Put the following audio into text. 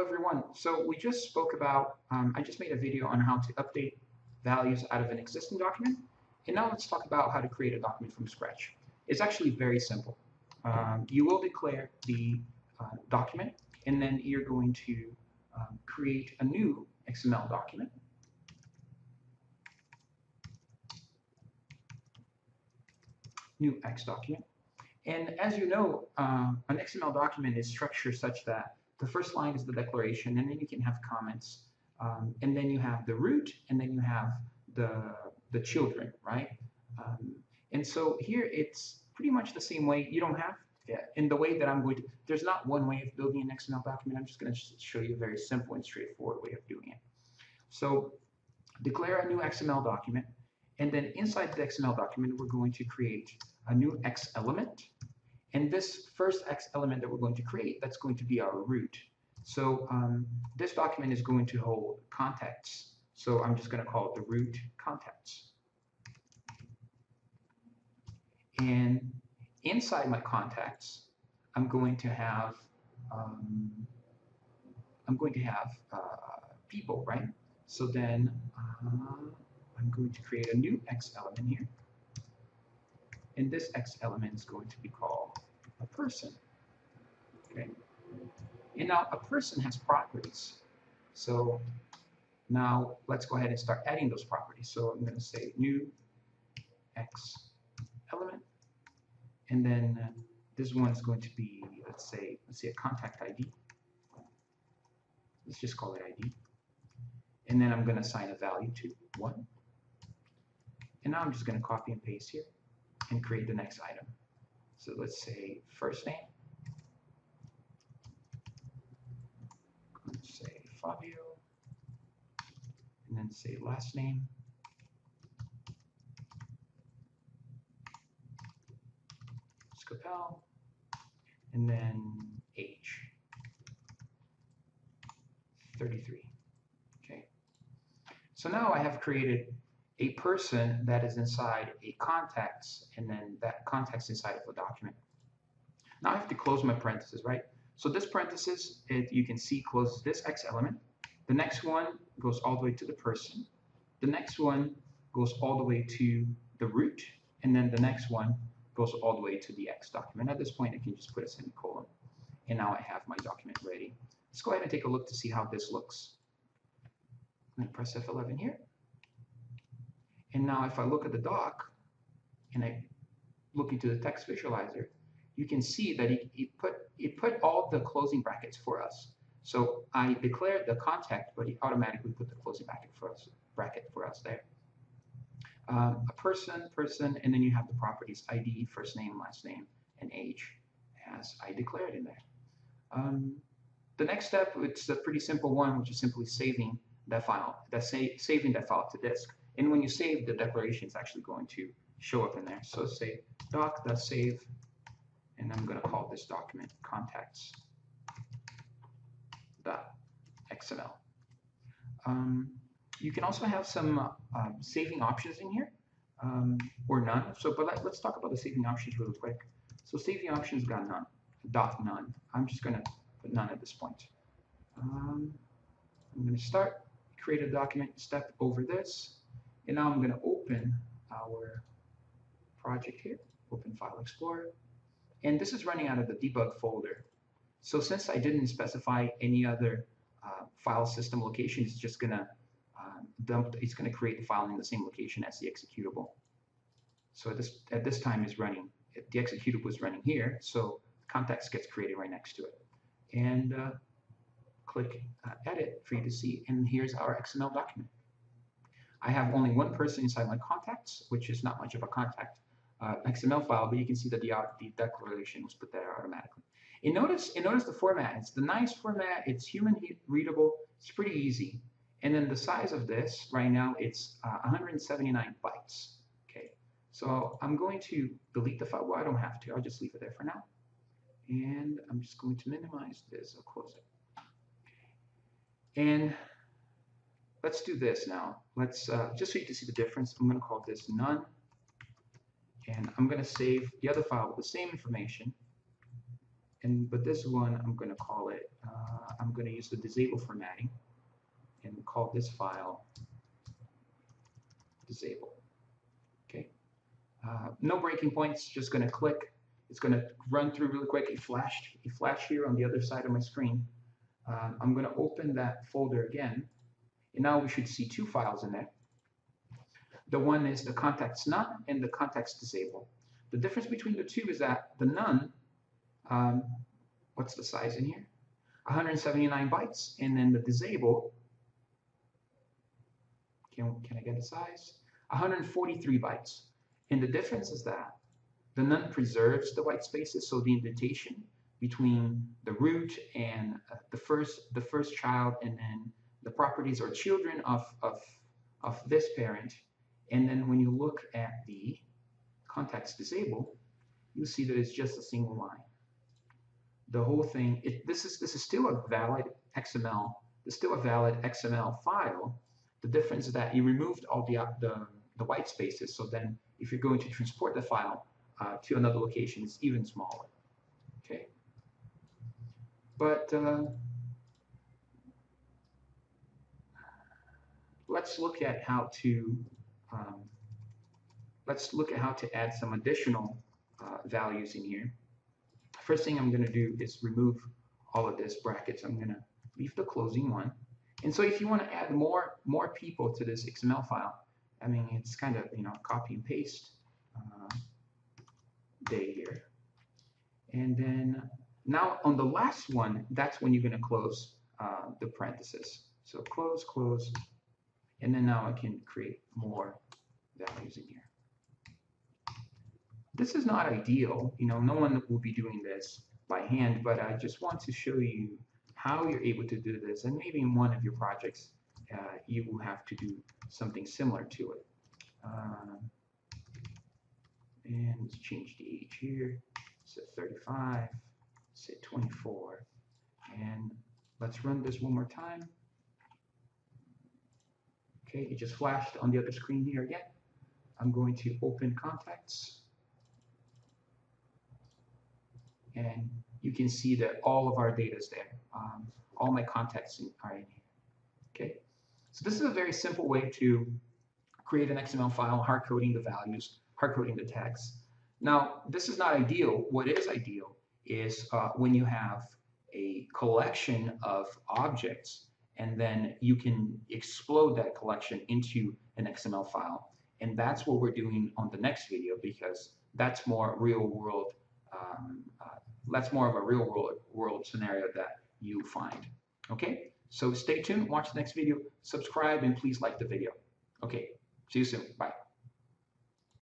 Everyone. So we just spoke about, um, I just made a video on how to update values out of an existing document. And now let's talk about how to create a document from scratch. It's actually very simple. Um, you will declare the uh, document and then you're going to um, create a new XML document. New X document. And as you know, uh, an XML document is structured such that the first line is the declaration, and then you can have comments, um, and then you have the root, and then you have the the children, right? Um, and so here it's pretty much the same way. You don't have in the way that I'm going to. There's not one way of building an XML document. I'm just going to show you a very simple and straightforward way of doing it. So declare a new XML document, and then inside the XML document, we're going to create a new X element. And this first X element that we're going to create, that's going to be our root. So um, this document is going to hold contexts. So I'm just going to call it the root contexts. And inside my contexts, I'm going to have um, I'm going to have uh, people, right? So then uh, I'm going to create a new X element here. And this X element is going to be called a person. Okay. And now a person has properties. So now let's go ahead and start adding those properties. So I'm going to say new X element. And then uh, this one is going to be, let's say, let's say a contact ID. Let's just call it ID. And then I'm going to assign a value to 1. And now I'm just going to copy and paste here and create the next item. So let's say first name. Let's say Fabio. And then say last name. Scopel. And then age. 33. Okay. So now I have created a person that is inside a context and then that context inside of a document. Now I have to close my parentheses, right? So this parenthesis, it, you can see closes this X element. The next one goes all the way to the person. The next one goes all the way to the root. And then the next one goes all the way to the X document. At this point, I can just put a semicolon. And now I have my document ready. Let's go ahead and take a look to see how this looks. I'm going to press F11 here. And now if I look at the doc and I look into the text visualizer, you can see that it, it put it put all the closing brackets for us. So I declared the contact, but it automatically put the closing bracket for us bracket for us there. Um, a person, person, and then you have the properties ID, first name, last name, and age, as I declared in there. Um, the next step, it's a pretty simple one, which is simply saving that file, that sa saving that file to disk. And when you save, the declaration is actually going to show up in there. So say doc.save, and I'm going to call this document contacts.xml. Um, you can also have some uh, um, saving options in here, um, or none. So, but let, us talk about the saving options really quick. So saving options got none, dot none. I'm just going to put none at this point. Um, I'm going to start, create a document, step over this, and now I'm going to open our project here, open File Explorer. And this is running out of the debug folder. So since I didn't specify any other uh, file system location, it's just going to uh, dump, it's going to create the file in the same location as the executable. So at this, at this time is running, the executable is running here, so context gets created right next to it. And uh, click uh, edit for you to see, and here's our XML document. I have only one person inside my contacts, which is not much of a contact uh, XML file, but you can see that the, uh, the declaration was put there automatically. And notice, and notice the format. It's the nice format. It's human readable. It's pretty easy. And then the size of this right now, it's uh, 179 bytes. Okay, so I'm going to delete the file. Well, I don't have to. I'll just leave it there for now. And I'm just going to minimize this. I'll close it. And let's do this now. Let's, uh, just so you can see the difference, I'm going to call this none. And I'm going to save the other file with the same information. and but this one I'm going to call it, uh, I'm going to use the disable formatting and call this file disable. Okay. Uh, no breaking points, just going to click. It's going to run through really quick. It flashed, it flashed here on the other side of my screen. Um, I'm going to open that folder again. And now we should see two files in there. The one is the context none and the context disable. The difference between the two is that the none, um, what's the size in here? 179 bytes. And then the disable, can, can I get the size? 143 bytes. And the difference is that the none preserves the white spaces, so the indentation between the root and uh, the first the first child and then the properties are children of, of, of this parent. And then when you look at the context disable, you see that it's just a single line. The whole thing, it, this is this is still a valid XML, it's still a valid XML file. The difference is that you removed all the, the, the white spaces, so then if you're going to transport the file, uh, to another location it's even smaller. Okay, but uh, let's look at how to um, let's look at how to add some additional uh, values in here. First thing I'm going to do is remove all of this brackets. I'm going to leave the closing one. And so if you want to add more more people to this XML file, I mean, it's kind of, you know, copy and paste. Uh, day here. And then now on the last one, that's when you're going to close uh, the parentheses. So close, close, and then now I can create more values in here. This is not ideal. You know, no one will be doing this by hand, but I just want to show you how you're able to do this. And maybe in one of your projects, uh, you will have to do something similar to it. Um, and let's change the age here, set 35, set 24. And let's run this one more time. Okay, it just flashed on the other screen here again. I'm going to open contacts. And you can see that all of our data is there. Um, all my contacts are in here. Okay, so this is a very simple way to create an XML file, hard coding the values hard coding the text. Now, this is not ideal. What is ideal is uh, when you have a collection of objects and then you can explode that collection into an XML file. And that's what we're doing on the next video because that's more real world, um, uh, that's more of a real world, world scenario that you find. Okay, so stay tuned, watch the next video, subscribe, and please like the video. Okay, see you soon. Bye.